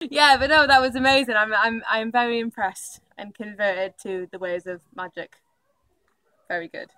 yeah, but no, that was amazing. I'm I'm I'm very impressed and converted to the ways of magic. Very good.